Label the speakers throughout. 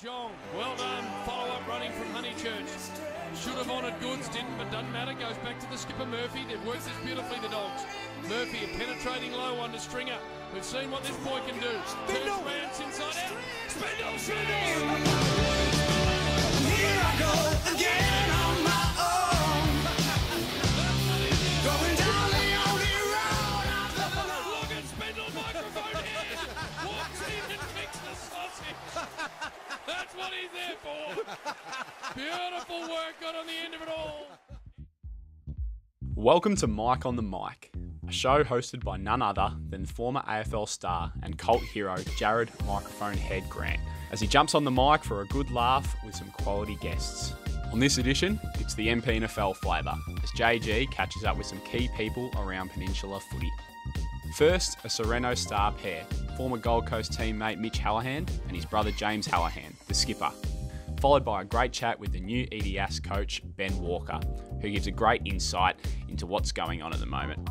Speaker 1: Jong, well done. Follow up running from Honeychurch. Should have honoured goods, didn't, but doesn't matter. Goes back to the skipper Murphy. They've worked this beautifully, the dogs. Murphy a penetrating low on the stringer. We've seen what this boy can do. Turns rounds inside out. Spindle shooting!
Speaker 2: Here I go again
Speaker 1: That's what he's there for. Beautiful work got on the end of it all.
Speaker 3: Welcome to Mic on the Mic, a show hosted by none other than former AFL star and cult hero Jared Microphone Head Grant, as he jumps on the mic for a good laugh with some quality guests. On this edition, it's the MP NFL flavour, as JG catches up with some key people around Peninsula footy. First, a Sorrento star pair, former Gold Coast teammate Mitch Hallahan and his brother James Hallahan, the skipper. Followed by a great chat with the new EDS coach, Ben Walker, who gives a great insight into what's going on at the moment.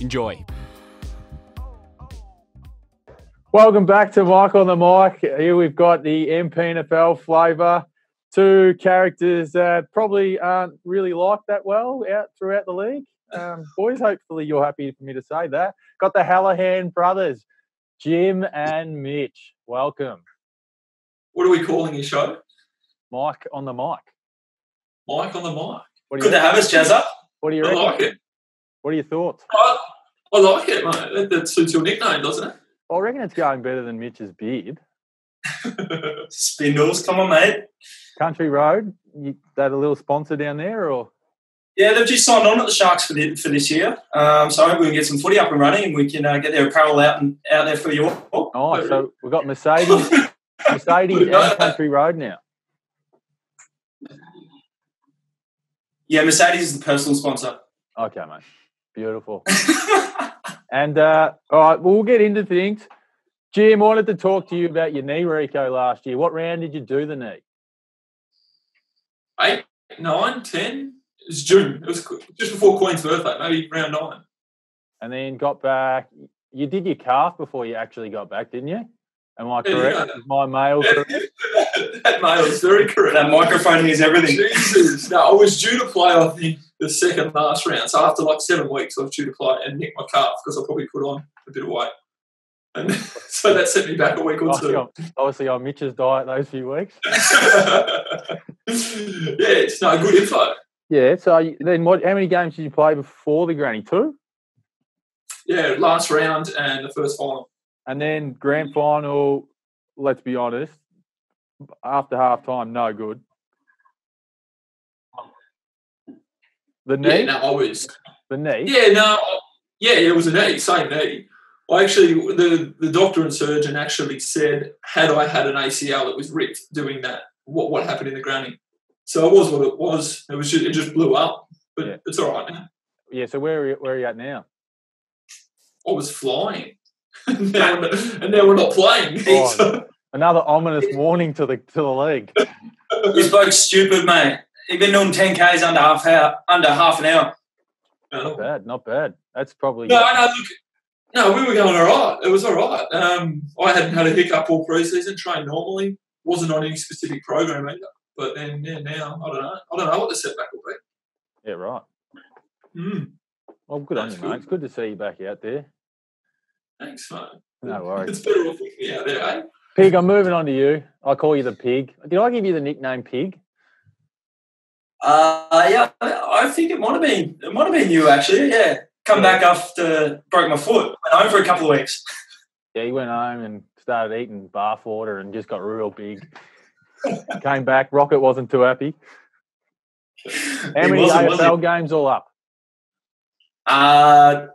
Speaker 3: Enjoy.
Speaker 4: Welcome back to Mic on the Mic. Here we've got the MPNFL flavour. Two characters that probably aren't really liked that well out throughout the league. Um, boys, hopefully you're happy for me to say that. Got the Hallahan brothers, Jim and Mitch. Welcome.
Speaker 5: What are we calling your show?
Speaker 4: Mike on the mic.
Speaker 5: Mike on the mic.
Speaker 4: What
Speaker 6: Good to have us, Jazza.
Speaker 4: what do you
Speaker 5: I
Speaker 4: reckon?
Speaker 5: like it.
Speaker 4: What are your thoughts?
Speaker 5: I, I like it, mate. That, that suits your nickname, doesn't it?
Speaker 4: I reckon it's going better than Mitch's beard.
Speaker 6: Spindles, come on, mate.
Speaker 4: Country Road, you, that a little sponsor down there, or
Speaker 6: Yeah, they've just signed on at the Sharks for, the, for this year. Um, so I hope we can get some footy up and running and we can uh, get their apparel out and out there for you all.
Speaker 4: oh, so we've got Mercedes, Mercedes and Country Road now.
Speaker 6: Yeah, Mercedes is the personal sponsor.
Speaker 4: Okay, mate. Beautiful. And uh, all right, well, we'll get into things. Jim, I wanted to talk to you about your knee, Rico, last year. What round did you do the knee?
Speaker 5: Eight, nine, ten. It was June. It was just before Queen's birthday, maybe round nine.
Speaker 4: And then got back. You did your calf before you actually got back, didn't you? Am I correct?
Speaker 5: yeah.
Speaker 4: Is my mail correct?
Speaker 5: that mail is very correct.
Speaker 6: That microphone hears everything.
Speaker 5: Jesus. No, I was due to play, I think, the second last round. So after like seven weeks, I was due to play and nick my calf because I probably put on a bit of weight. And so that set me back a week or
Speaker 4: Obviously
Speaker 5: two.
Speaker 4: on, obviously on Mitch's diet those few weeks.
Speaker 5: yeah, it's no good info.
Speaker 4: Yeah. So then, what? How many games did you play before the granny? Two,
Speaker 5: Yeah, last round and the first final.
Speaker 4: and then grand final. Let's be honest. After half time, no good. The knee,
Speaker 5: Yeah, no, I was.
Speaker 4: the knee.
Speaker 5: Yeah, no, yeah, it was a knee, same knee. I actually, the the doctor and surgeon actually said, had I had an ACL, it was ripped doing that. What what happened in the grounding? So it was what it was. It was just it just blew up, but
Speaker 4: Yeah.
Speaker 5: it's all right now.
Speaker 4: Yeah. So where are you, where are you at now?
Speaker 5: I was flying, and, now, we're not- and now we're not playing.
Speaker 4: Oh. Another ominous warning to the to the league.
Speaker 6: This bloke's stupid, mate. He's been doing 10Ks under half hour, under half an hour.
Speaker 4: Not
Speaker 5: no,
Speaker 4: bad, not bad. That's probably
Speaker 5: no, look, no, we were going all right. It was all right. Um, I hadn't had a hiccup all preseason. Trained normally. Wasn't on any specific program either. But then, yeah, now I don't know. I don't know what the setback will be.
Speaker 4: yeah, right.
Speaker 5: Mm,
Speaker 4: Well, good on
Speaker 5: That's
Speaker 4: you, mate. It's good to see you back out there.
Speaker 5: thanks, mate.
Speaker 4: No worries.
Speaker 5: It's better off with me out there, eh?
Speaker 4: Pig, I'm moving on to you. I call you the pig. Did I give you the nickname Pig?
Speaker 6: Uh, yeah, I think it might have been, it might have been you actually. Yeah. Come back after broke my foot. Went home for a couple of weeks.
Speaker 4: Yeah, he went home and started eating bath water and just got real big. Came back. Rocket wasn't too happy. How many
Speaker 6: wasn't, was he?
Speaker 4: AFL games all up?
Speaker 6: Uh,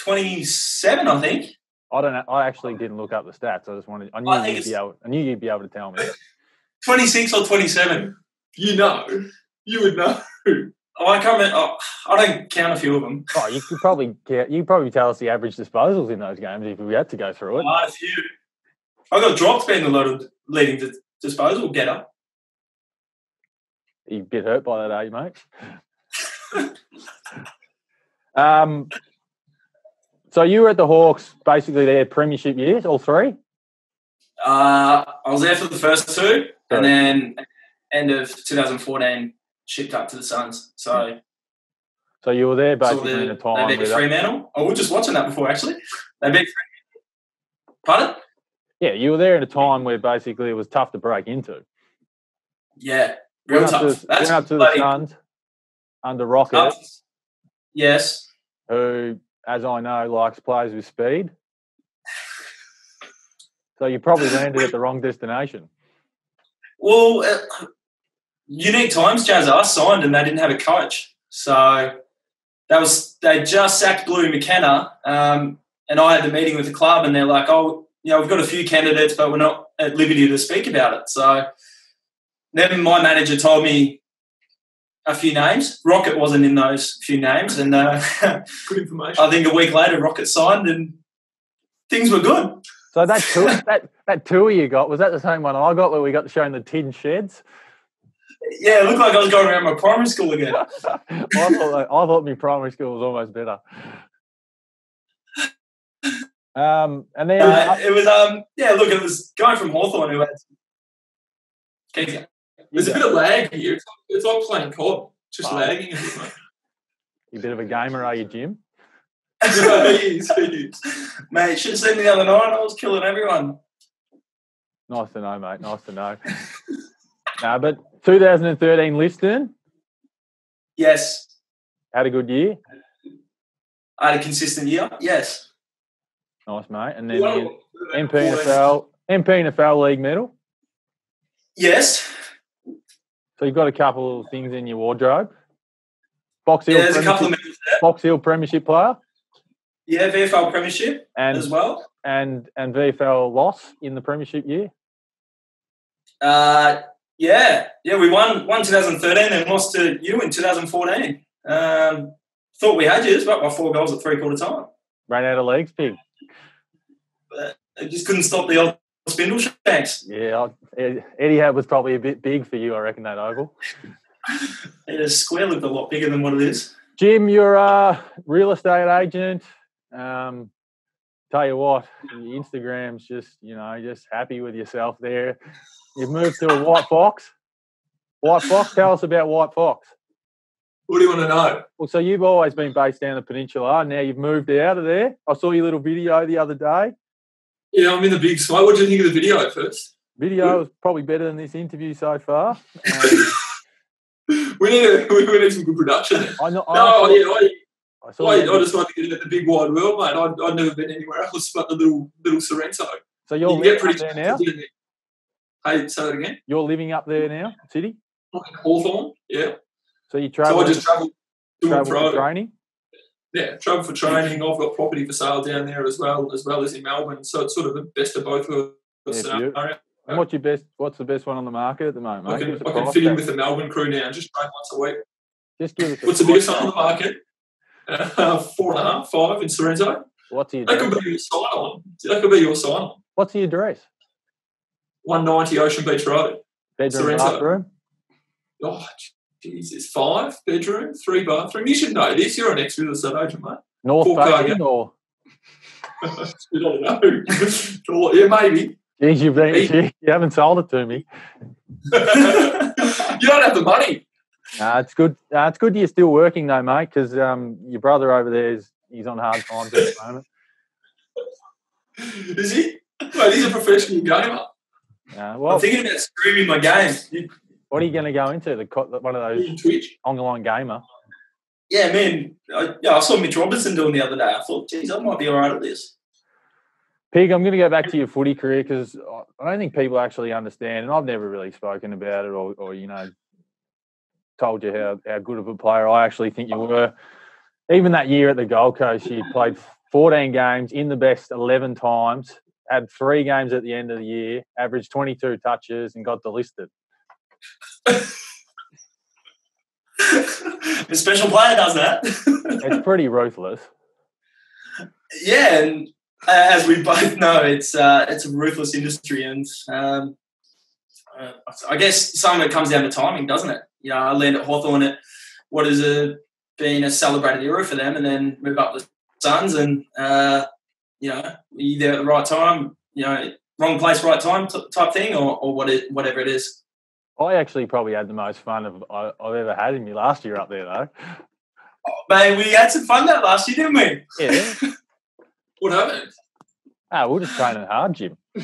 Speaker 6: 27, I think.
Speaker 4: I don't know. I actually didn't look up the stats. I just wanted. I knew
Speaker 6: I
Speaker 4: you'd be able. I knew you'd be able to tell me.
Speaker 6: 26 or 27.
Speaker 5: You know, you would know.
Speaker 6: Oh, I can't remember. Oh, I don't count a few of them.
Speaker 4: Oh, you could probably. You probably tell us the average disposals in those games if we had to go through it.
Speaker 6: Quite a few. I got dropped being the leading to disposal getter.
Speaker 4: You a bit hurt by that, are you, mate? um, so you were at the Hawks basically their premiership years, all three.
Speaker 6: Uh, I was there for the first two, and then end of 2014 shipped up to the Suns. So,
Speaker 4: So you were there basically in
Speaker 6: the,
Speaker 4: time
Speaker 6: they beat Fremantle. I was just watching that before actually. They beat. Fremantle. Pardon?
Speaker 4: Yeah, you were there in a time where basically it was tough to break into.
Speaker 6: Yeah, real
Speaker 4: Went up
Speaker 6: tough.
Speaker 4: to,
Speaker 6: That's
Speaker 4: went up to the Suns under Rocket,
Speaker 6: tough. Yes.
Speaker 4: who, as I know, likes players with speed. So you probably landed at the wrong destination.
Speaker 6: Well, uh, unique times. Jazz I signed and they didn't have a coach, so that was they just sacked Blue McKenna, um, and I had the meeting with the club, and they're like, "Oh, you know, we've got a few candidates, but we're not at liberty to speak about it." So then my manager told me a few names. Rocket wasn't in those few names, and uh,
Speaker 5: Good information.
Speaker 6: I think a week later, Rocket signed, and things were good.
Speaker 4: So that tour, that that tour you got was that the same one I got where we got shown the tin sheds?
Speaker 6: Yeah, it looked like I was going around my primary school again.
Speaker 4: I thought I thought my primary school was almost better. Um, and then
Speaker 6: Uh, it was um yeah, look, it was going from Hawthorn who had going.
Speaker 5: There's a bit of lag here. It's like, it's like playing COD. Just
Speaker 4: Wow.
Speaker 5: lagging a bit,
Speaker 4: you a bit of a gamer, are you, Jim?
Speaker 5: He is, he is.
Speaker 6: Mate, should have seen me the other night. I was killing everyone.
Speaker 4: Nice to know, mate. Nice to know. no, but 2013 Liston
Speaker 6: Yes.
Speaker 4: had a good year.
Speaker 6: I had a consistent year. Yes.
Speaker 4: Nice, mate. And then
Speaker 5: Well,
Speaker 4: the MPNFL, MPNFL league medal.
Speaker 6: Yes.
Speaker 4: So you've got a couple of things in your wardrobe. Box Hill,
Speaker 6: Yeah, there's a couple of
Speaker 4: Premiership-
Speaker 6: medals there.
Speaker 4: Box Hill Premiership player
Speaker 6: Yeah, VFL Premiership as
Speaker 4: and
Speaker 6: well.
Speaker 4: and and VFL loss in the Premiership year.
Speaker 6: Uh, yeah, yeah, we won won 2013 and lost to you in 2014. Um, thought we had you, but by four goals at three quarter time.
Speaker 4: Ran out of legs, pig.
Speaker 6: It just couldn't stop the old spindle shanks.
Speaker 4: Yeah, Eddie Hat was probably a bit big for you, I reckon, that oval.
Speaker 6: Yeah, square looked a lot bigger than what it is.
Speaker 4: Jim, you're a real estate agent. Um, tell you what, Instagram's just, you know, just happy with yourself there. You've moved to a White Fox. White Fox, tell us about White Fox.
Speaker 5: What do you want to know?
Speaker 4: Well, so you've always been based down the peninsula. Now you've moved out of there. I saw your little video the other day.
Speaker 5: Yeah, I'm in the big smoke. What do you think of the video first?
Speaker 4: Video was probably better than this interview so far. Um,
Speaker 5: We need, a, we need some good production.
Speaker 4: I, know, I,
Speaker 5: No, yeah, I,
Speaker 4: I saw
Speaker 5: I, I just like to get into the big wide world, mate. I'd, I'd never been anywhere else but the little little Sorrento.
Speaker 4: so
Speaker 5: You
Speaker 4: you're
Speaker 5: get
Speaker 4: living
Speaker 5: pretty
Speaker 4: up there now.
Speaker 5: Hey, say that again.
Speaker 4: You're living up there now, city.
Speaker 5: Hawthorn, yeah.
Speaker 4: So you travel?
Speaker 5: So I just travel to and
Speaker 4: travel for
Speaker 5: fro.
Speaker 4: training.
Speaker 5: Yeah, travel for training. I've got property for sale down there as well, as well as in Melbourne. So it's sort of the best of both worlds
Speaker 4: Yeah,
Speaker 5: scenario.
Speaker 4: And what's your best? What's the best one on the market at the moment?
Speaker 5: I can,
Speaker 4: Give us a
Speaker 5: I can fit in with the Melbourne crew now just train once a week.
Speaker 4: Just give us. a
Speaker 5: What's the biggest one on the market? Uh, four and a half, five in Sorrento.
Speaker 4: What's your
Speaker 5: That could be your sign on. That could be your sign on.
Speaker 4: What's the address?
Speaker 5: 190 Ocean Beach Road.
Speaker 4: Bedroom,
Speaker 5: Sorrento.
Speaker 4: bathroom.
Speaker 5: Oh, Jesus. Five bedroom, three bathroom. You should know this. You're an ex real estate agent, mate.
Speaker 4: North
Speaker 5: car,
Speaker 4: facing or?
Speaker 5: I don't know. yeah, maybe.
Speaker 4: Geez, you've been,
Speaker 5: Hey.
Speaker 4: you haven't sold it to me.
Speaker 5: you don't have the money.
Speaker 4: Uh, it's good. Uh, it's good you're still working though, mate, because um, your brother over there is he's on hard times at the moment.
Speaker 5: Is he? Mate, he's a professional gamer.
Speaker 4: Uh,
Speaker 6: I'm thinking about streaming my games. You-
Speaker 4: what are you going to go into? The one of those
Speaker 5: Twitch.
Speaker 4: online gamer.
Speaker 6: Yeah, man. I, yeah, I saw Mitch Robinson doing the other day. I thought, geez, I might be all right at this.
Speaker 4: Pig, I'm going to go back to your footy career because I don't think people actually understand, and I've never really spoken about it or, or you know, told you how, how good of a player I actually think you were. Even that year at the Gold Coast, you played 14 games in the best 11 times, had three games at the end of the year, averaged 22 touches, and got delisted.
Speaker 6: A special player does that.
Speaker 4: It's pretty ruthless.
Speaker 6: yeah, and uh, as we both know, it's uh, it's a ruthless industry, and um, uh, I guess some of it comes down to timing, doesn't it? You know, I land at Hawthorn at what has a, been a celebrated era for them, and then move up the Suns, and uh, you know, there at the right time. You know, wrong place, right time t- type thing, or, or what it, whatever it is.
Speaker 4: I actually probably had the most fun of I, I've ever had in my last year up there, though.
Speaker 6: Mate, we had some fun that last year, didn't we?
Speaker 4: Yeah.
Speaker 5: What happened?
Speaker 4: ah, we're just training hard, Jim.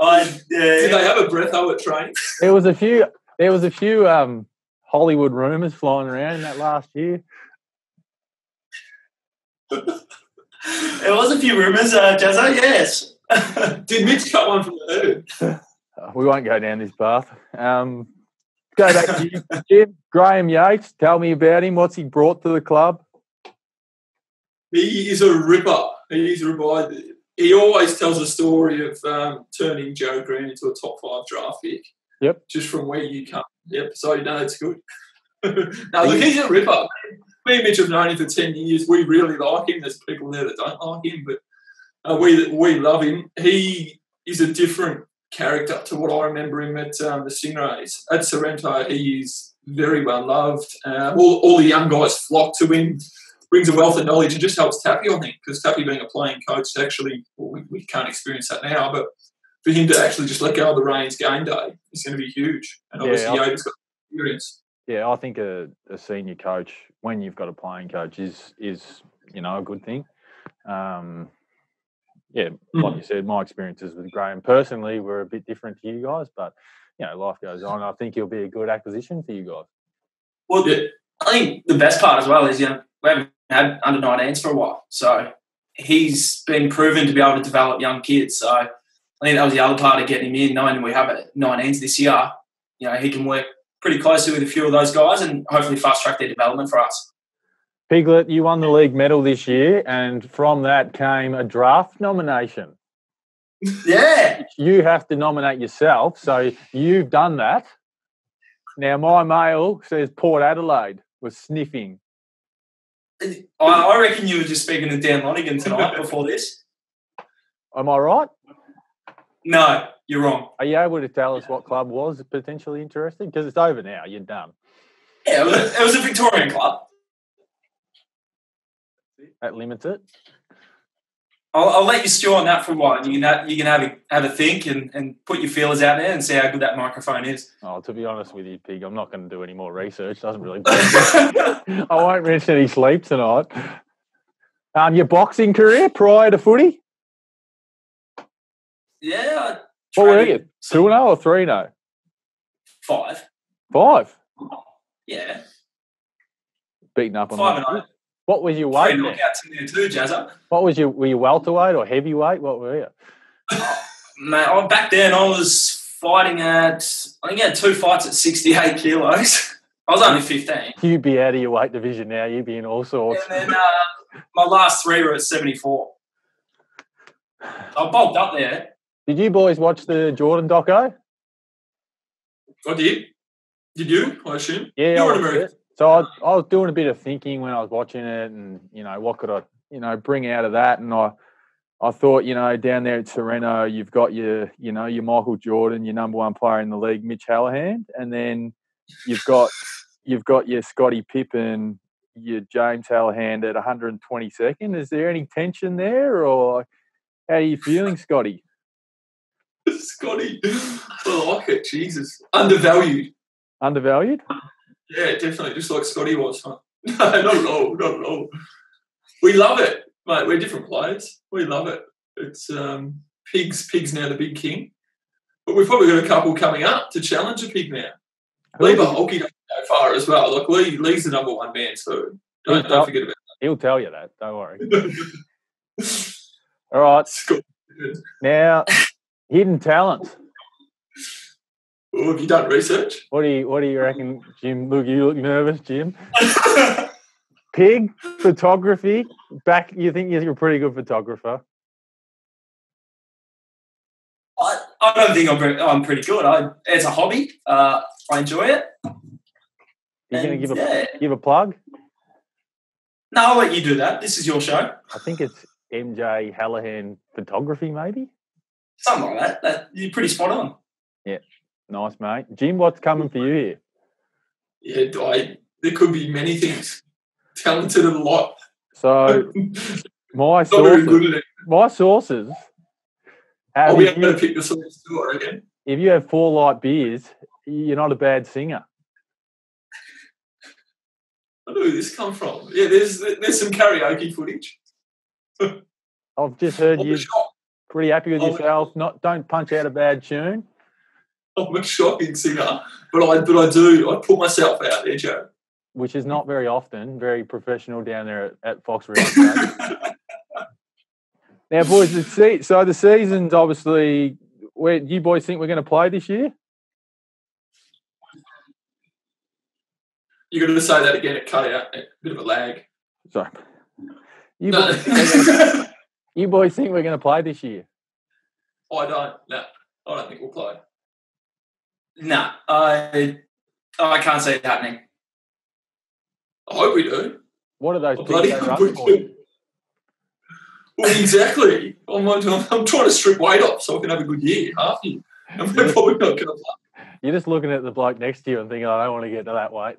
Speaker 6: I,
Speaker 5: Did they have a breatho at training?
Speaker 4: There was a few. There was a few um, Hollywood rumors flying around in that last year.
Speaker 6: there was a few rumours, uh, Jazza, yes.
Speaker 5: Did Mitch cut one from the herd?
Speaker 4: We won't go down this path. Um, go back to you, Jim. Graham Yates. Tell me about him. What's he brought to the club?
Speaker 5: He is a ripper. He's a ripper. He always tells a story of um, turning Joe Green into a top five draft pick.
Speaker 4: Yep.
Speaker 5: Just from where you come. Yep. So you know it's good. no, look, he's a ripper. Me and Mitch have known him for ten years. We really like him. There's people there that don't like him, but uh, we we love him. He is a different character to what I remember him at um, the Stingrays. At Sorrento, he's very well loved. Uh, all, all the young guys flock to him brings a wealth of knowledge and just helps Tappy, I think, because Tappy being a playing coach, actually, well, we, we can't experience that now, but for him to actually just let go of the reins game day is going to be huge. And obviously,
Speaker 4: I-
Speaker 5: Yoda's got experience.
Speaker 4: Yeah, I think a, a senior coach, when you've got a playing coach, is is you know a good thing. Um, yeah, like you mm. said, my experiences with Graham personally were a bit different to you guys, but you know, life goes on. I think he'll be a good acquisition for you guys.
Speaker 6: Well,
Speaker 5: Yeah.
Speaker 6: I think the best part as well is, you know, we haven't had under 19s for a while. So he's been proven to be able to develop young kids. So I think that was the other part of getting him in, knowing we have it 19s this year. You know, he can work pretty closely with a few of those guys and hopefully fast track their development for us.
Speaker 4: Piglet, you won the league medal this year, and from that came a draft nomination.
Speaker 6: Yeah.
Speaker 4: You have to nominate yourself, so you've done that. Now, my mail says Port Adelaide was sniffing.
Speaker 6: I, reckon you were just speaking to Dan Lonigan tonight before this.
Speaker 4: Am I right?
Speaker 6: No, you're wrong.
Speaker 4: Are you able to tell us what club was potentially interested? Because it's over now. You're done.
Speaker 6: Yeah, it was a Victorian club.
Speaker 4: That limits it.
Speaker 6: I'll, I'll let you stew on that for a while. You can have, you can have a, have a think and, and put your feelers out there and see how good that microphone is.
Speaker 4: Oh, to be honest with you, Pig, I'm not going to do any more research. Doesn't really. I won't mention any sleep tonight. Um, your boxing career prior to footy?
Speaker 6: yeah.
Speaker 4: What were you? Two and zero or three zero?
Speaker 6: Five.
Speaker 4: Five.
Speaker 6: Yeah.
Speaker 4: Beaten up on
Speaker 6: Five
Speaker 4: that.
Speaker 6: and oh.
Speaker 4: What was your weight? then?
Speaker 6: knockouts in there too, Jazza.
Speaker 4: What was your? Were you welterweight or heavyweight? What were you?
Speaker 6: Mate, I, back then I was fighting at, I think I had two fights at 68 kilos. I was only 15.
Speaker 4: You'd be out of your weight division now. You'd be in all sorts.
Speaker 6: And then uh, my last three were at 74. I bulked up there.
Speaker 4: Did you boys watch the Jordan doco?
Speaker 5: I did. Did you, I assume?
Speaker 4: Yeah,
Speaker 5: You're an
Speaker 4: watched
Speaker 5: American.
Speaker 4: it. So I, I was doing a bit of thinking when I was watching it, and you know, what could I, you know, bring out of that? And I, I thought, you know, down there at Sorrento, you've got your, you know, your Michael Jordan, your number one player in the league, Mitch Hallahan, and then you've got, you've got your Scottie Pippen, your James Hallahan at 122nd. Is there any tension there, or how are you feeling, Scotty?
Speaker 5: Scotty. I like it. Jesus. Undervalued.
Speaker 4: Undervalued?
Speaker 5: Yeah, definitely. Just like Scotty was. Huh? No, not at all. Not at all. We love it, mate. We're different players. We love it. It's um, Pig's. Pig's now the big king, but we've probably got a couple coming up to challenge a pig now. Lee Baholke don't go far as well. Like Lee, Lee's the number one man, so don't, don't forget about
Speaker 4: He'll tell you that. Don't worry. All right. Now, hidden talent.
Speaker 5: Have you done research?
Speaker 4: What do you What do you reckon, Jim? Look, you look nervous, Jim. Pig photography. Back, you think you're a pretty good photographer?
Speaker 6: I, I don't think I'm, I'm pretty good. I, it's a hobby. Uh, I enjoy it.
Speaker 4: You're going to give a
Speaker 6: yeah.
Speaker 4: give a plug?
Speaker 6: No, I'll let you do that. This is your show.
Speaker 4: I think it's MJ Hallahan photography, maybe.
Speaker 6: Something like that. that you're pretty spot on.
Speaker 4: Nice, mate. Jim, what's coming for you here?
Speaker 5: Yeah, I, there could be many things. Talented a lot.
Speaker 4: So, my
Speaker 5: Not very good
Speaker 4: sources, my sources
Speaker 5: be
Speaker 4: if,
Speaker 5: able to
Speaker 4: you,
Speaker 5: pick the songs too, reckon.
Speaker 4: if you have four light beers, you're not a bad singer.
Speaker 5: I know where this come from. Yeah, there's there's some karaoke footage.
Speaker 4: I've just heard you pretty happy with
Speaker 5: Oh,
Speaker 4: yourself. Not don't punch out a bad tune,
Speaker 5: I'm a shocking singer, but I but I do I put myself out there, Joe.
Speaker 4: which is not very often. Very professional down there at, at Fox Estate. now, boys, the se- so the season's obviously. Where you boys think we're going to play this year?
Speaker 5: You're going to say that again? It cut out. A bit of a lag.
Speaker 4: Sorry, you
Speaker 5: No.
Speaker 4: boys, you boys think we're going to play this year?
Speaker 5: I don't. No, I don't think we'll play.
Speaker 6: Nah, I I can't see it happening.
Speaker 5: I hope we do.
Speaker 4: What are those oh,
Speaker 5: I bloody
Speaker 4: PK
Speaker 5: hope we
Speaker 4: runs for? you?
Speaker 5: do. Well, exactly. I'm, I'm, I'm trying to strip weight off so I can have a good year, half year. And we're probably not going to play.
Speaker 4: You're just looking at the bloke next to you and thinking, oh, I don't want to get to that weight.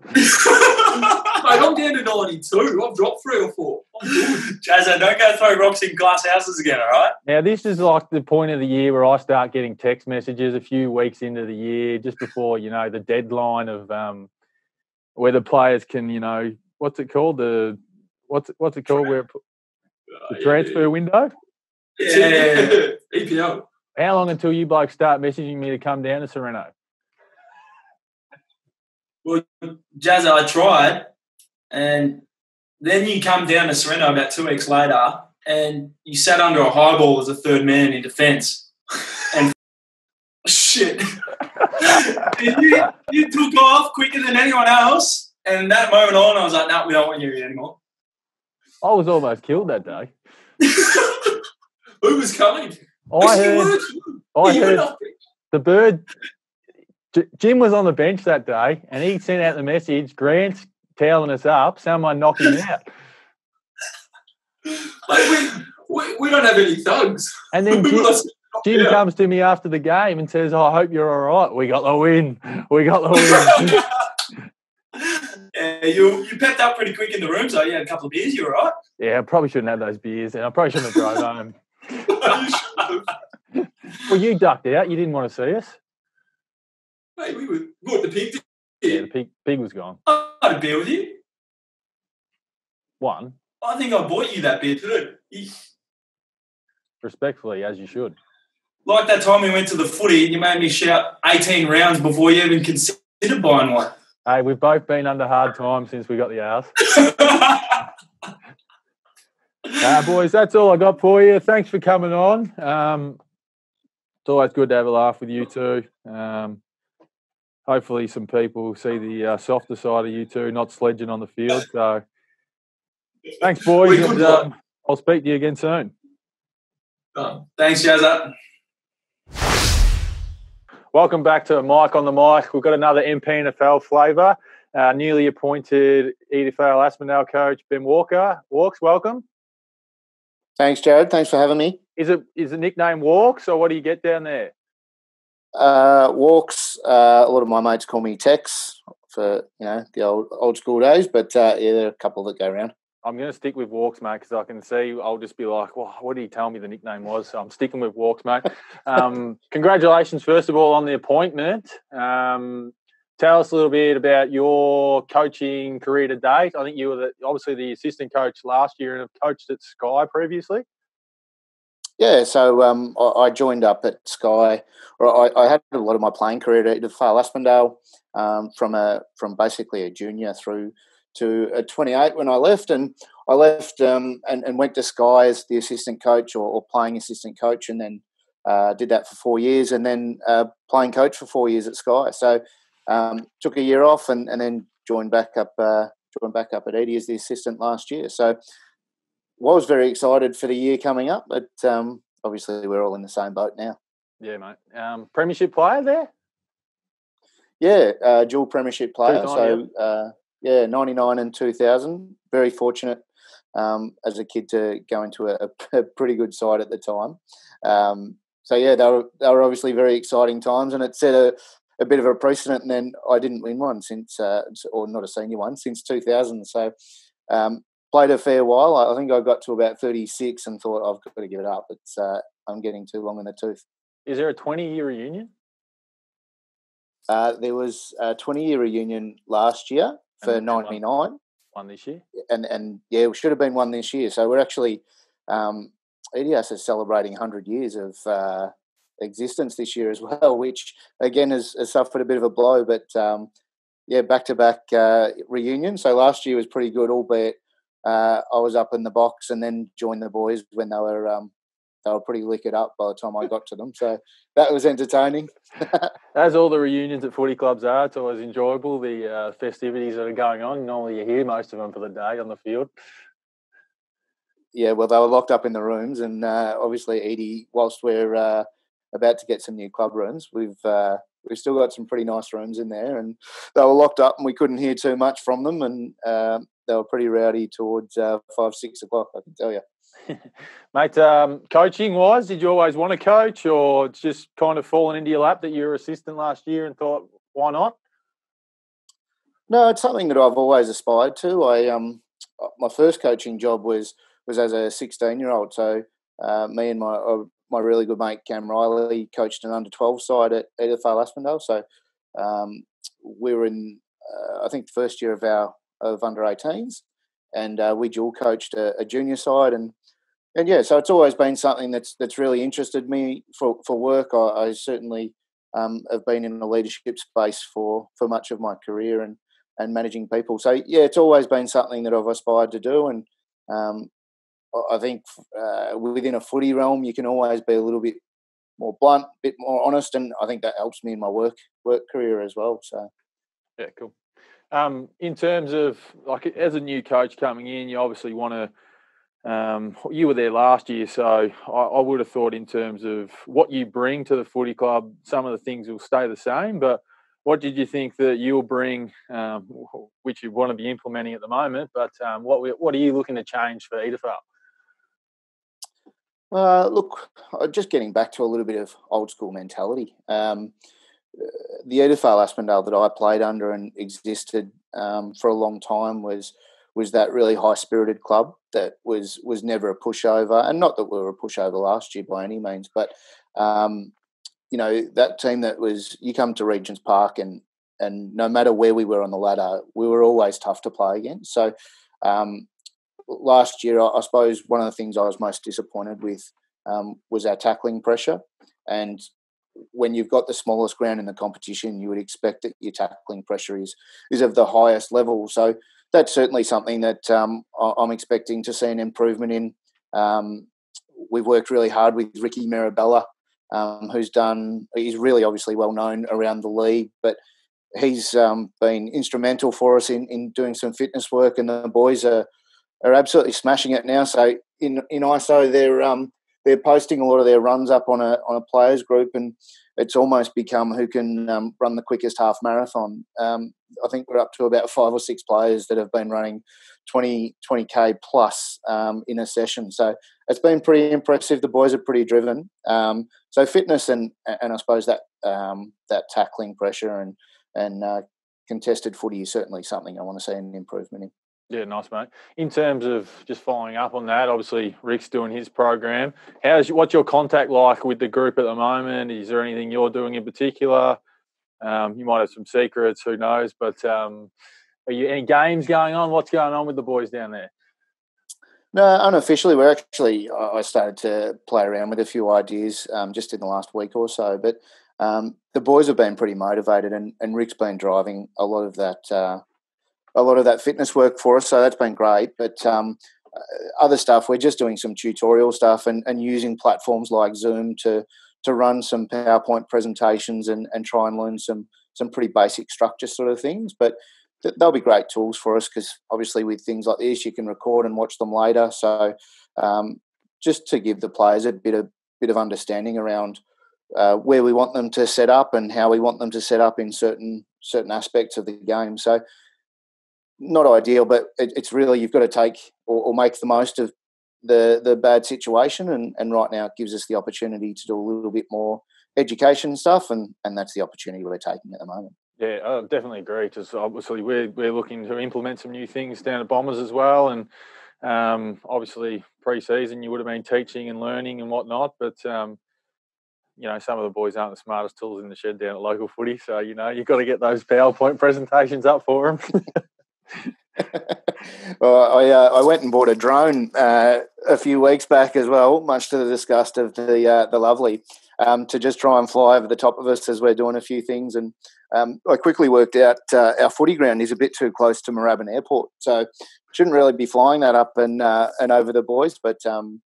Speaker 5: Mate, I'm down to 92. I've dropped three or four.
Speaker 6: Jazza, don't go throw rocks in glass houses again, all right?
Speaker 4: Now, this is like the point of the year where I start getting text messages a few weeks into the year, just before, you know, the deadline of um, where the players can, you know, what's it called? The what's what's it called? Where the transfer window?
Speaker 5: Yeah. EPL.
Speaker 4: How long until you blokes start messaging me to come down to Sorrento?
Speaker 6: Well, Jazza, I tried, and then you come down to Sorrento about two weeks later, and you sat under a high ball as a third man in defence, and shit, you, you took off quicker than anyone else. And that moment on, I was like, "No, we don't want you here anymore."
Speaker 4: I was almost killed that day.
Speaker 5: Who was coming?
Speaker 4: I heard. I heard the bird. Jim was on the bench that day, and he sent out the message. Grant's toweling us up. Someone knock him out.
Speaker 5: Like, we, we, we don't have any thugs.
Speaker 4: And then Jim, Jim comes to me after the game and says, oh, "I hope you're all right. We got the win. We got the win."
Speaker 6: Yeah, you you pepped up pretty quick in the room, so you had a couple of beers. You were all right.
Speaker 4: yeah, I probably shouldn't have those beers, and I probably shouldn't have drove home. Well, you ducked out. You didn't want to see us.
Speaker 5: Mate, we were what the pig.
Speaker 4: Yeah, the pig, pig was gone.
Speaker 6: I had a beer with you.
Speaker 4: One,
Speaker 6: I think I bought you that beer too.
Speaker 4: Respectfully, as you should.
Speaker 6: Like that time we went to the footy and you made me shout 18 rounds before you even considered buying one.
Speaker 4: Hey, we've both been under hard times since we got the house. Uh, boys, that's all I got for you. Thanks for coming on. Um, it's always good to have a laugh with you two. Um, hopefully, some people will see the uh, softer side of you two, not sledging on the field. So, thanks, boys.
Speaker 5: We
Speaker 4: and, um, I'll speak to you again soon.
Speaker 5: Done.
Speaker 6: Thanks, Jazza.
Speaker 4: Welcome back to Mic on the Mic. We've got another MP NFL flavour. Uh, newly appointed Edithvale Aspendale coach Ben Walker. Walks, welcome.
Speaker 7: Thanks, Jared. Thanks for having me.
Speaker 4: Is it is the nickname Walks or what do you get down there?
Speaker 7: Uh, walks. Uh, a lot of my mates call me Tex for you know the old old school days, but uh, yeah, there are a couple that go around.
Speaker 4: I'm going to stick with Walks, mate, because I can see I'll just be like, well, what did he tell me the nickname was? So I'm sticking with Walks, mate. Um, congratulations, first of all, on the appointment. Um, tell us a little bit about your coaching career to date. I think you were the, obviously the assistant coach last year and have coached at Sky previously.
Speaker 7: Yeah, so um, I, I joined up at Sky, or I, I had a lot of my playing career at Edithvale Aspendale um, from a from basically a junior through to a 28 when I left, and I left um, and, and went to Sky as the assistant coach or, or playing assistant coach, and then uh, did that for four years, and then uh, playing coach for four years at Sky. So um, took a year off, and, and then joined back up uh, joined back up at Edie as the assistant last year. So was very excited for the year coming up, but um, obviously we're all in the same boat now.
Speaker 4: Yeah, mate. Um, premiership player there?
Speaker 7: Yeah, uh, dual premiership player. So uh, yeah, ninety nine and two thousand. Very fortunate um, as a kid to go into a, a pretty good side at the time. Um, so yeah, they were they were obviously very exciting times, and it set a, a bit of a precedent. And then I didn't win one since, uh, or not a senior one since two thousand. So. Um, Played a fair while. I think I got to about 36 and thought I've got to give it up. It's uh, I'm getting too long in the tooth.
Speaker 4: Is there a 20 year reunion?
Speaker 7: Uh, there was a 20 year reunion last year for
Speaker 4: And- and one-
Speaker 7: 99,
Speaker 4: One this year?
Speaker 7: and and yeah, we should have been one this year. So we're actually um, EDS is celebrating 100 years of uh, existence this year as well, which again has, has suffered a bit of a blow. But um, yeah, back to back reunion. So last year was pretty good, albeit uh, I was up in the box and then joined the boys when they were um, they were pretty liquored up by the time I got to them. So that was entertaining.
Speaker 4: As all the reunions at footy clubs are, it's always enjoyable. The uh, festivities that are going on. Normally, you hear most of them for the day on the field.
Speaker 7: yeah, well, they were locked up in the rooms, and uh, obviously, Edie, whilst we're uh, about to get some new club rooms, we've uh, we've still got some pretty nice rooms in there, and they were locked up, and we couldn't hear too much from them, and um they were pretty rowdy towards uh, five, six o'clock. I can tell you.
Speaker 4: Mate, um, coaching wise, did you always want to coach or just kind of fallen into your lap that you were assistant last year and thought, why not?
Speaker 7: No, it's something that I've always aspired to. I um, my first coaching job was was as a sixteen year old. So uh, me and my uh, my really good mate Cam Riley coached an under twelve side at Edithvale Aspendale. So um, we were in uh, I think the first year of our of under 18s, and uh, we dual coached a, a junior side and. And yeah, so it's always been something that's that's really interested me for, for work. I, I certainly um, have been in the leadership space for, for much of my career, and and managing people. So yeah, it's always been something that I've aspired to do, and um, I think uh, within a footy realm, you can always be a little bit more blunt, a bit more honest, and I think that helps me in my work work career as well. So
Speaker 4: Yeah, cool. Um, in terms of like as a new coach coming in, you obviously want to. Um, you were there last year, so I, I would have thought in terms of what you bring to the footy club, some of the things will stay the same. But what did you think that you'll bring, um, which you want to be implementing at the moment? But um, what what are you looking to change for Edithvale?
Speaker 7: Uh, look, uh, just getting back to a little bit of old school mentality. Um, the Edithvale Aspendale that I played under and existed um, for a long time was was that really high spirited club that was was never a pushover, and not that we were a pushover last year by any means, but um, you know that team that was you come to Regents Park and and no matter where we were on the ladder, we were always tough to play against. So um, last year, I, I suppose one of the things I was most disappointed with um, was our tackling pressure. And when you've got the smallest ground in the competition, you would expect that your tackling pressure is is of the highest level. So that's certainly something that um, I'm expecting to see an improvement in. Um, we've worked really hard with Ricky Mirabella, um, who's done. He's really obviously well known around the league, but he's um, been instrumental for us in, in doing some fitness work, and the boys are are absolutely smashing it now. So in in ISO, they're um, they're posting a lot of their runs up on a on a players group, and it's almost become who can um, run the quickest half marathon. Um, I think we're up to about five or six players that have been running 20 k plus um, in a session. So it's been pretty impressive. The boys are pretty driven. Um, so fitness and and I suppose that um, that tackling pressure and and uh, contested footy is certainly something I want to see an improvement in.
Speaker 4: Yeah, nice, mate. In terms of just following up on that, obviously Rick's doing his program. How's what's your contact like with the group at the moment? Is there anything you're doing in particular? Um, you might have some secrets, who knows? But um, are you any games going on? What's going on with the boys down there?
Speaker 7: No, unofficially, we're actually. I started to play around with a few ideas um, just in the last week or so. But um, the boys have been pretty motivated, and, and Rick's been driving a lot of that, uh, a lot of that fitness work for us. So that's been great. But um, uh, other stuff, we're just doing some tutorial stuff and, and using platforms like Zoom to to run some PowerPoint presentations and, and try and learn some some pretty basic structure sort of things. But th- they'll be great tools for us because obviously with things like this, you can record and watch them later. So um, just to give the players a bit of bit of understanding around uh, where we want them to set up and how we want them to set up in certain certain aspects of the game. So not ideal, but it, it's really you've got to take or, or make the most of the the bad situation, and, and right now it gives us the opportunity to do a little bit more education stuff, and and that's the opportunity we're taking at the moment.
Speaker 4: Yeah, I definitely agree. Because obviously we're we're looking to implement some new things down at Bombers as well, and um, obviously pre-season, you would have been teaching and learning and whatnot. But um, you know, some of the boys aren't the smartest tools in the shed down at local footy, so you know you've got to get those PowerPoint presentations up for them.
Speaker 7: well, I uh, I went and bought a drone uh, a few weeks back as well, much to the disgust of the uh, the lovely, um, to just try and fly over the top of us as we're doing a few things. And um, I quickly worked out uh, our footy ground is a bit too close to Moorabbin Airport, so shouldn't really be flying that up and uh, and over the boys, but. Um,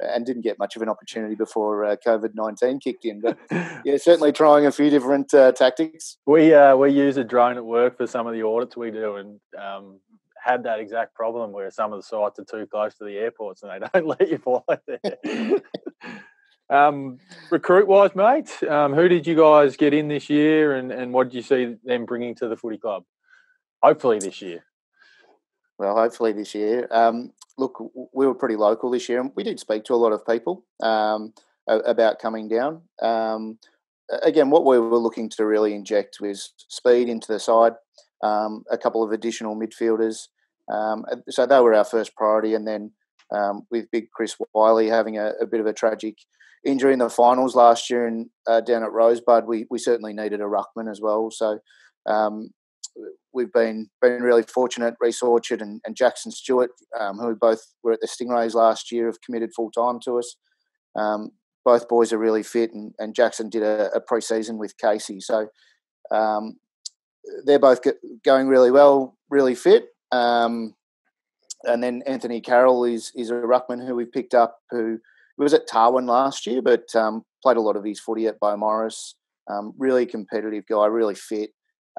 Speaker 7: and didn't get much of an opportunity before uh, COVID nineteen kicked in. But yeah, certainly trying a few different tactics.
Speaker 4: We uh, we use a drone at work for some of the audits we do, and um, had that exact problem where some of the sites are too close to the airports and they don't let you fly there. um, recruit wise, mate, um, who did you guys get in this year and, and what did you see them bringing to the footy club? Hopefully this year.
Speaker 7: Well, hopefully this year. Um, look, we were pretty local this year and we did speak to a lot of people um, about coming down. Um, again, what we were looking to really inject was speed into the side um, a couple of additional midfielders. Um, so they were our first priority, and then um, with big Chris Wiley having a, a, bit of a tragic injury in the finals last year and uh, down at Rosebud, we, we certainly needed a ruckman as well. So um, we've been been really fortunate. Reese Orchard and, and Jackson Stewart, um, who both were at the Stingrays last year, have committed full time to us. Um, both boys are really fit, and, and Jackson did a, a pre-season with Casey. So um, they're both going really well, really fit. Um, and then Anthony Carroll is is a ruckman who we picked up who was at Tarwin last year, but um, played a lot of his footy at Beaumaris. Um, really competitive guy, really fit,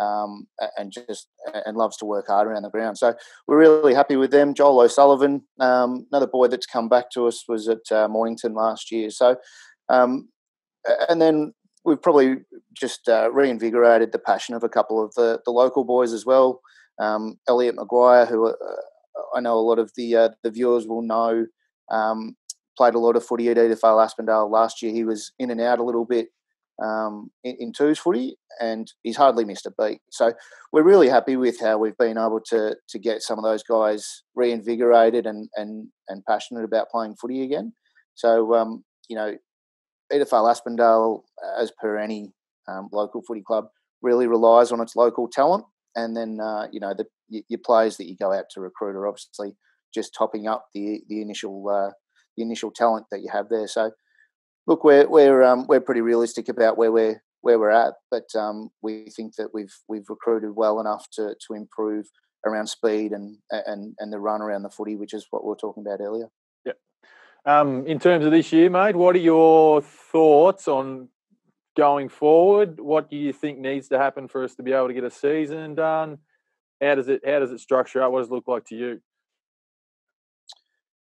Speaker 7: um, and just and loves to work hard around the ground. So we're really happy with them. Joel O'Sullivan, um, another boy that's come back to us, was at uh, Mornington last year. So, um, and then we've probably just uh, reinvigorated the passion of a couple of the, the local boys as well. Um, Elliot Maguire, who uh, I know a lot of the uh, the viewers will know, um, played a lot of footy at Edithvale Aspendale last year. He was in and out a little bit um, in, in twos footy, and he's hardly missed a beat. So we're really happy with how we've been able to to get some of those guys reinvigorated and and and passionate about playing footy again. So um, you know, Edithvale Aspendale, as per any um, local footy club, really relies on its local talent. And then, uh, you know, the, your players that you go out to recruit are obviously just topping up the the initial uh, the initial talent that you have there. So, look, we're we're um, we're pretty realistic about where we're where we're at, but um, we think that we've we've recruited well enough to to improve around speed and and and the run around the footy, which is what we were talking about earlier.
Speaker 4: Um, in terms of this year, mate, what are your thoughts on going forward? What do you think needs to happen for us to be able to get a season done? How does it how does it structure out? What does it look like to you?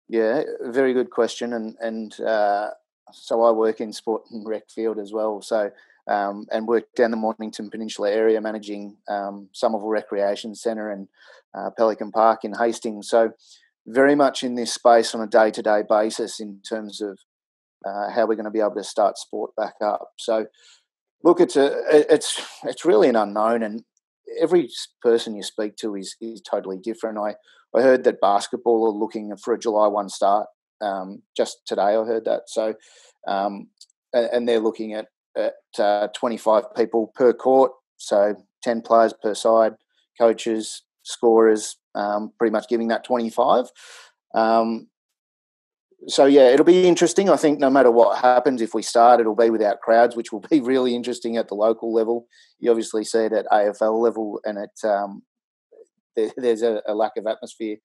Speaker 7: Yeah, very good question. And and uh, so I work in sport and rec field as well. So um, and work down the Mornington Peninsula area, managing um, Somerville Recreation Centre and uh, Pelican Park in Hastings. So very much in this space on a day to day basis in terms of uh, how we're going to be able to start sport back up. So, look, it's a it's it's really an unknown, and every person you speak to is is totally different. I I heard that basketball are looking for a July one start. Um, just today, I heard that. So, um, and, they're looking at at uh, 25 people per court, so 10 players per side, coaches, scorers, um, pretty much giving that 25. Um, so yeah, it'll be interesting. I think no matter what happens, if we start, it'll be without crowds, which will be really interesting at the local level. You obviously see it at AFL level, and it um, there, there's a, a, lack of atmosphere.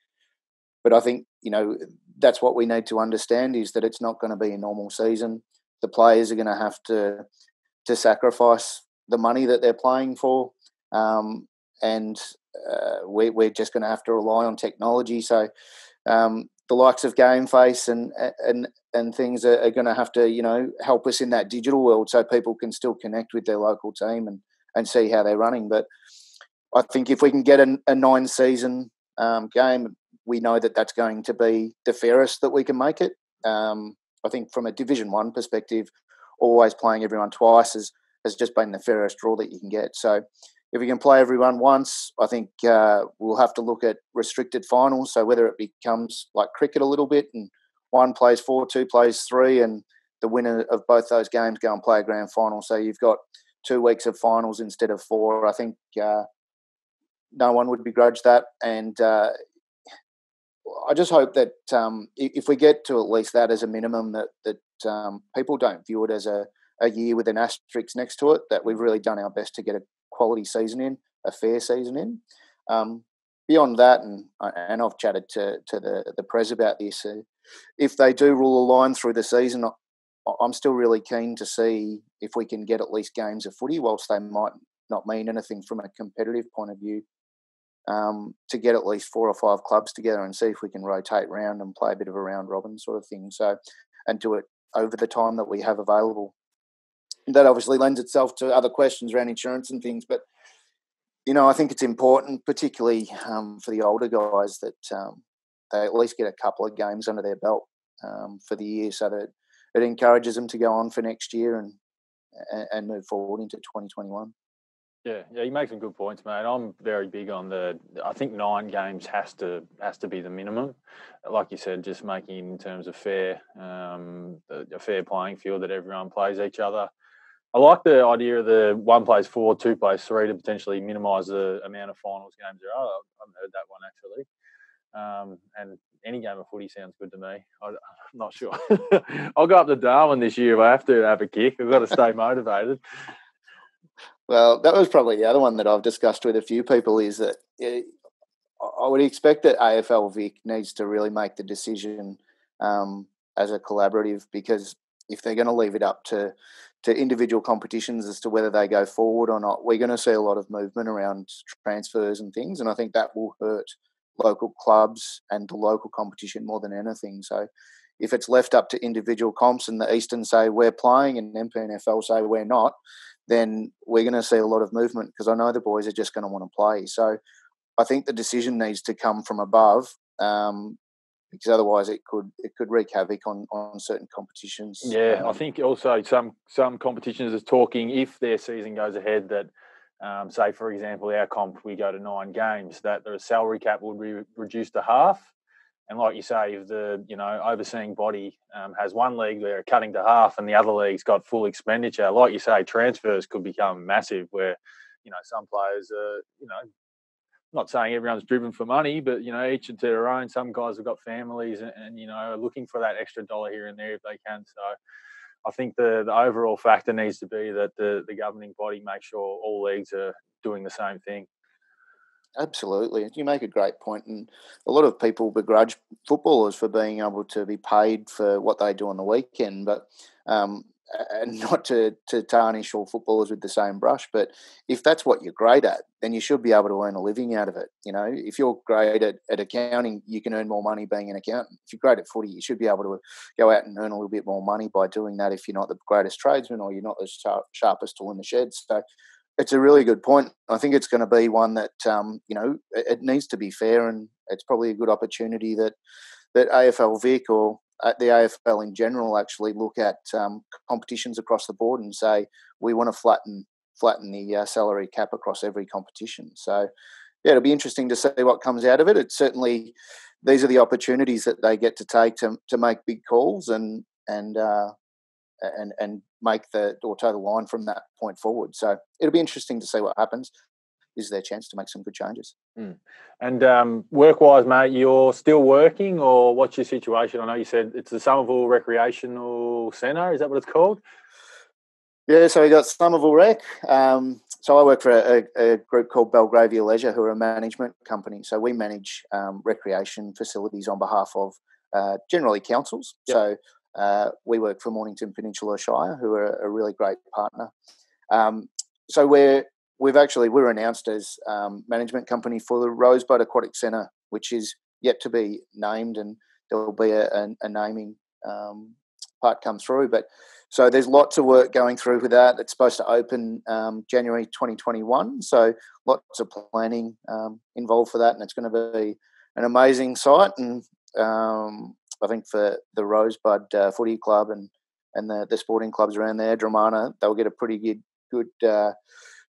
Speaker 7: But I think you know that's what we need to understand is that it's not going to be a normal season. The players are going to have to to sacrifice the money that they're playing for, um, and uh, we, we're just going to have to rely on technology. So um, the likes of GameFace and and and things are, are going to have to you know help us in that digital world, so people can still connect with their local team and and see how they're running. But I think if we can get a, a nine season um, game, we know that that's going to be the fairest that we can make it. Um, I think from a Division One perspective, always playing everyone twice has has just been the fairest draw that you can get. So if we can play everyone once, I think uh, we'll have to look at restricted finals. So whether it becomes like cricket a little bit and one plays four, two plays three, and the winner of both those games go and play a grand final. So you've got two weeks of finals instead of four. I think uh, no one would begrudge that, and uh, I just hope that um, if we get to at least that as a minimum, that that um, people don't view it as a, a year with an asterisk next to it. That we've really done our best to get a quality season in, a fair season in. Um, beyond that, and uh, and I've chatted to to the the pres about this. Uh, if they do rule a line through the season, I'm still really keen to see if we can get at least games of footy, whilst they might not mean anything from a competitive point of view. Um, to get at least four or five clubs together and see if we can rotate round and play a bit of a round robin sort of thing. So, and do it over the time that we have available. That obviously lends itself to other questions around insurance and things, but you know, I think it's important, particularly um, for the older guys, that um, they at least get a couple of games under their belt um, for the year, so that it encourages them to go on for next year and and move forward into 2021.
Speaker 4: Yeah, yeah, you make some good points, mate. I'm very big on the. I think nine games has to has to be the minimum. Like you said, just making in terms of fair, um, a fair playing field that everyone plays each other. I like the idea of the one plays four, two plays three to potentially minimise the amount of finals games there are. I haven't heard that one actually. Um, and any game of footy sounds good to me. I, am not sure. I'll go up to Darwin this year if I have to have a kick. I've got to stay motivated.
Speaker 7: Well, that was probably the other one that I've discussed with a few people is that it, I would expect that AFL Vic needs to really make the decision um, as a collaborative because if they're going to leave it up to to individual competitions as to whether they go forward or not, we're going to see a lot of movement around transfers and things, and I think that will hurt local clubs and the local competition more than anything. So, if it's left up to individual comps and the Eastern say we're playing and MPNFL say we're not, then we're going to see a lot of movement because I know the boys are just going to want to play. So, I think the decision needs to come from above. Um, because otherwise it could it could wreak havoc on on certain competitions.
Speaker 4: Yeah, um, I think also some some competitions are talking if their season goes ahead that. Um, say, for example, our comp, we go to nine games, that the salary cap would be reduced to half. And like you say, if the you know overseeing body um, has one league they're cutting to half, and the other league's got full expenditure, like you say, transfers could become massive. Where you know some players are you know not saying everyone's driven for money, but you know, each to their own. Some guys have got families and, and, you know are looking for that extra dollar here and there if they can. So I think the the overall factor needs to be that the the governing body makes sure all leagues are doing the same thing.
Speaker 7: Absolutely, you make a great point, and a lot of people begrudge footballers for being able to be paid for what they do on the weekend, but um, and not to, to tarnish all footballers with the same brush, but if that's what you're great at, then you should be able to earn a living out of it. You know, if you're great at, at accounting, you can earn more money being an accountant. If you're great at footy, you should be able to go out and earn a little bit more money by doing that if you're not the greatest tradesman or you're not the sharp, sharpest tool in the shed. So it's a really good point. I think it's going to be one that, um, you know, it, needs to be fair and it's probably a good opportunity that, that AFL Vic or the AFL in general actually look at um, competitions across the board and say we want to flatten flatten the uh, salary cap across every competition. So yeah, it'll be interesting to see what comes out of it. It's certainly these are the opportunities that they get to take to to make big calls and and uh, and and make the or toe the line from that point forward. So it'll be interesting to see what happens is their chance to make some good changes.
Speaker 4: Mm. And um, work-wise, mate, you're still working, or what's your situation? I know you said it's the Somerville Recreational Centre. Is that what it's called?
Speaker 7: Yeah, so we got Somerville Rec. Um, so I work for a, a, group called Belgravia Leisure, who are a management company. So we manage um, recreation facilities on behalf of uh, generally councils. Yep. So uh, we work for Mornington Peninsula Shire, who are a really great partner. Um, so we're we've actually we're announced as um, management company for the Rosebud Aquatic Centre, which is yet to be named, and there will be a, a, a naming um, part come through. But so there's lots of work going through with that. It's supposed to open um, January 2021. So lots of planning um, involved for that, and it's going to be an amazing site. And um, I think for the Rosebud uh, Footy Club and and the, the sporting clubs around there, Dromana, they'll get a pretty good good uh,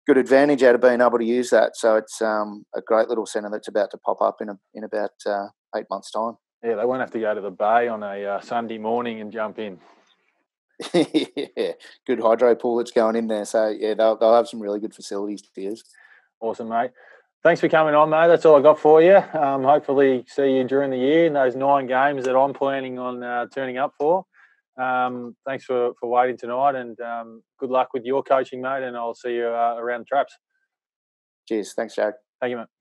Speaker 7: good advantage out of being able to use that. So it's um, a great little centre that's about to pop up in a, in about uh, eight months' time.
Speaker 4: Yeah, they won't have to go to the bay on a uh, Sunday morning and jump in.
Speaker 7: yeah, good hydro pool that's going in there. So yeah, they'll they'll have some really good facilities to use.
Speaker 4: Awesome, mate. Thanks for coming on, mate. That's all I got for you. Um, hopefully, see you during the year in those nine games that I'm planning on uh, turning up for. Um, thanks for, for waiting tonight, and um, good luck with your coaching, mate. And I'll see you uh, around the traps.
Speaker 7: Cheers. Thanks, Jack.
Speaker 4: Thank you, mate.